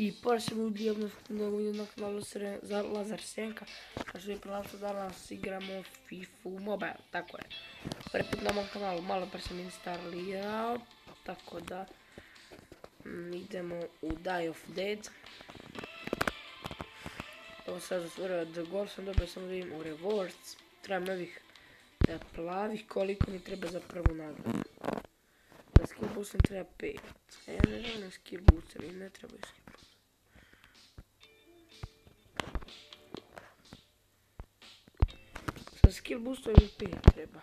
I pošto ljudi video na kanalu za Lazar Senka, kaže je prelapso danas igramo FIFA Mobile, tako je. Prvi put na mom kanalu, malo pre sam instalirao, tako da mm, idemo u Die of Dead. Evo sad zatvorio The Goal sam dobio samo da vidim u Rewards, trebam novih e, plavih, koliko mi treba za prvu nagradu. Za skill boostom treba 5. A ja ne želim skill booster i ne trebaju skill skill boost MVP treba.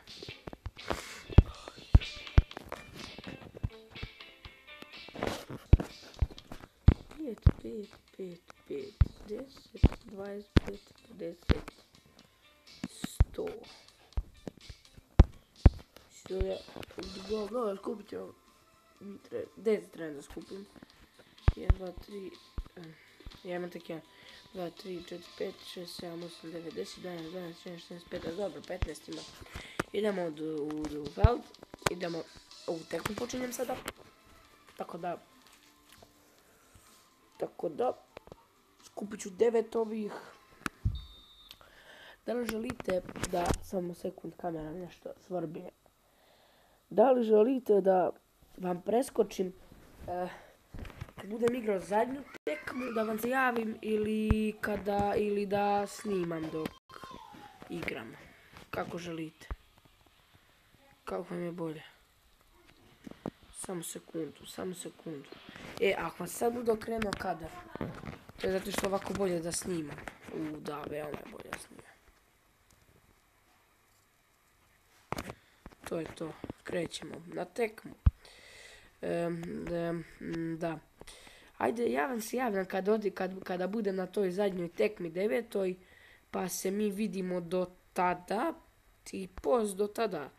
Пять, пять, пять, пять, десять, двадцать, пять, десять, сто. Все, я убегал, давай скупить его. 10 тренда скупим. 1, 2, 3... ja imam jedan. 2, 3, 4, 5, 6, 7, 8, 9, 10, 11, 12, 13, 14, 15, dobro, 15 ima. Idemo od, u, u Veld, idemo, ovu tekmu počinjem sada. Tako da, tako da, skupit ću devet ovih. Da li želite da, samo sekund kamera nešto svrbi. Da li želite da vam preskočim eh, kad budem igrao zadnju tekmu da vam se javim ili kada ili da snimam dok igram. Kako želite. Kako vam je bolje. Samo sekundu, samo sekundu. E, ako vam sad budu okrenuo kadar, to je zato što ovako bolje da snimam. U, da, veoma je bolje da snimam. To je to. Krećemo na tekmu. Da, mm, da. Ajde, ja vam se javljam kad odi, kad, kada budem na toj zadnjoj tekmi devetoj, pa se mi vidimo do tada, i post do tada.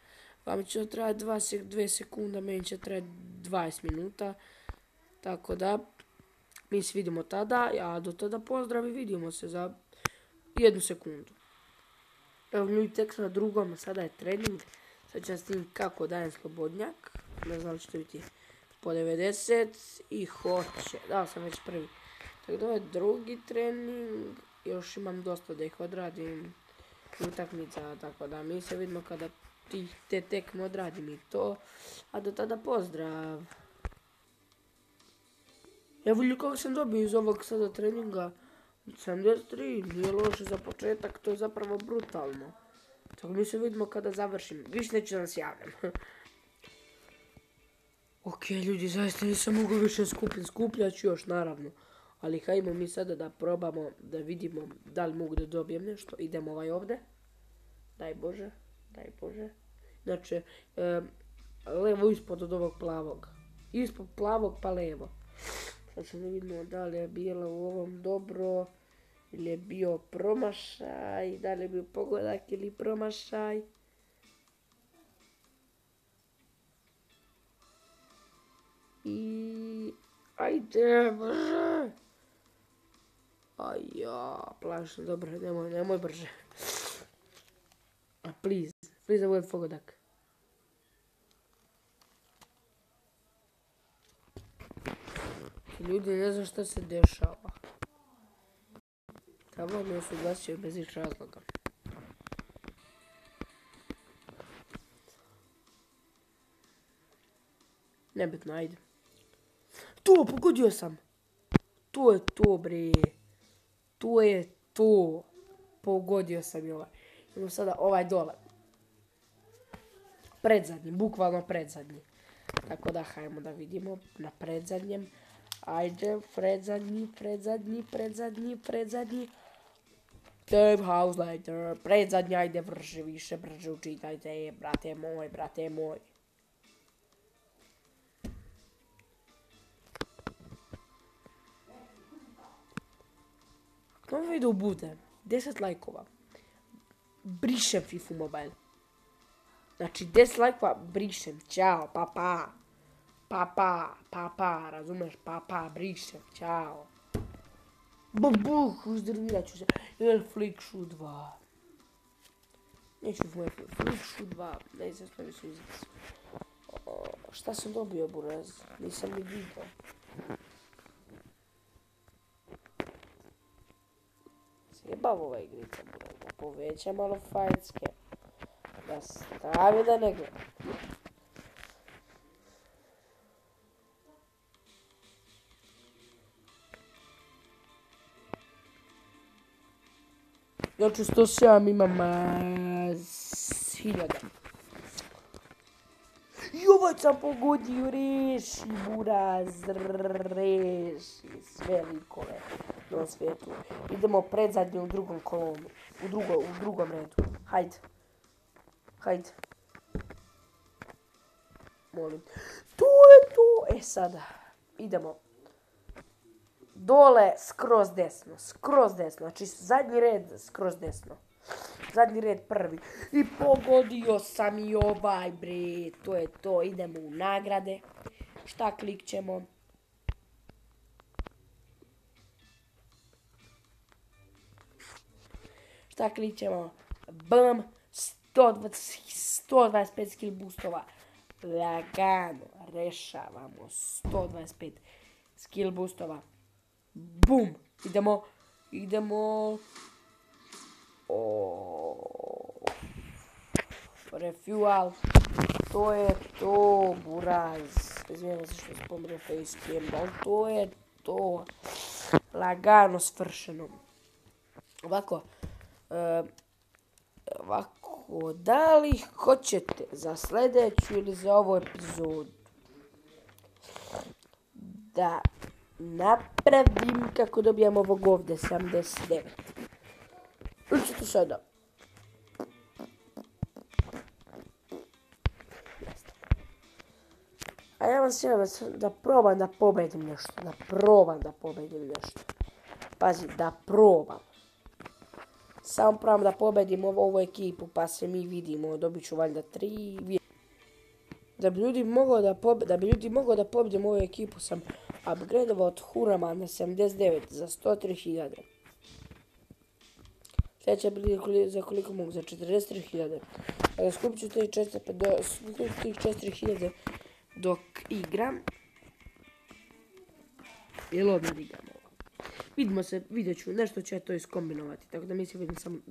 Vam će trajati 2 sekunda, meni će trajati 20 minuta. Tako da, mi se vidimo tada, a do tada pozdrav i vidimo se za jednu sekundu. Evo mi tek na drugom, sada je trening. Sad ću snimiti kako dajem slobodnjak. Ne znam li će to biti po 90 i hoće. Dao sam već prvi. Tako da ovo je drugi trening. Još imam dosta da ih odradim. Utakmica, tako da mi se vidimo kada ti te tekme odradim i to. A do tada pozdrav. Evo ljudi kako sam dobio iz ovog sada treninga. 73, nije loše za početak, to je zapravo brutalno. Tako mi se vidimo kada završim. Više neću da se javljam. ok, ljudi, zaista nisam mogu više skupiti. Skupljat ću još, naravno. Ali hajmo mi sada da probamo, da vidimo da li mogu da dobijem nešto. Idemo ovaj ovdje. Daj Bože, daj Bože. Znači, em, levo ispod od ovog plavog. Ispod plavog pa levo. Sad se ne vidimo da li je bilo u ovom dobro ili je bio promašaj, da li je bio pogodak ili promašaj. Ajde, brže! Aj ja, plašno, dobro, nemoj, nemoj brže. Please, please da bude pogodak. Ljudi, ne znam šta se dešava. Tamo me su bez ih razloga. Nebitno, ajde. To, pogodio sam. To je to, bre. To je to. Pogodio sam i ovaj. Idemo sada ovaj dole. Predzadnji, bukvalno predzadnji. Tako da, hajmo da vidimo na predzadnjem. Ajde, predzadnji, predzadnji, predzadnji, predzadnji. Dave House later. Predzadnji, ajde brže, više, brže učitajte, brate moj, brate moj. Vam video bude 10 lajkova, brišem FIFA Mobile. Znači 10 lajkova, brišem, ćao, pa pa. Pa pa, pa pa, pa pa, brišem, ćao. Babuh, uzdrvirat ću se. Jedan Flick Shoe 2. Neću moj Flick Shoe 2, ne znam što mi su izraz. Šta sam dobio, buraz? Nisam ni vidio. Zajebav ova igrica, buraz, da poveća malo fajtske. Da stavi da ne gleda. Znači 107 imam hiljada. Ovaj sam reši, buraz, reši sve likove na svijetu. Idemo predzadnje u drugom kolonu, u, drugo, u drugom redu. Hajde. Hajde. Molim. To je to. E sada, idemo. Dole, skroz desno, skroz desno. Znači zadnji red, skroz desno. Zadnji red prvi. I pogodio sam i ovaj, bre. To je to. Idemo u nagrade. Šta klikćemo? Šta klikćemo? Bam! 120, 125 skill boostova. Lagano. Rešavamo. 125 skill boostova. Bum! Idemo. Idemo. Refuel. To je to, buraz. Izvijem se što spomre facecam, ali to je to. Lagano svršeno. Ovako. e, ovako, da li hoćete za sljedeću ili za ovu epizodu? Da napravim kako dobijam ovog ovdje 79. To sada? A ja vam sjećam da probam da pobedim nešto. Da probam da pobedim nešto. Pazi, da probam. Samo probam da pobedim ovu, ovu ekipu, pa se mi vidimo. Dobit ću valjda tri... Da bi ljudi mogao da pobe, da bi ljudi mogao da pobedim ovu ekipu sam upgradeovao od Hurama na 79 za 103.000. Sljedeća bi za koliko mogu, za 43.000. Dakle, skupit ću tih 4.000 dok igram. Jel odmah igram ovo? Vidimo se, vidjet ću, nešto će to iskombinovati, tako da mi se vidim samo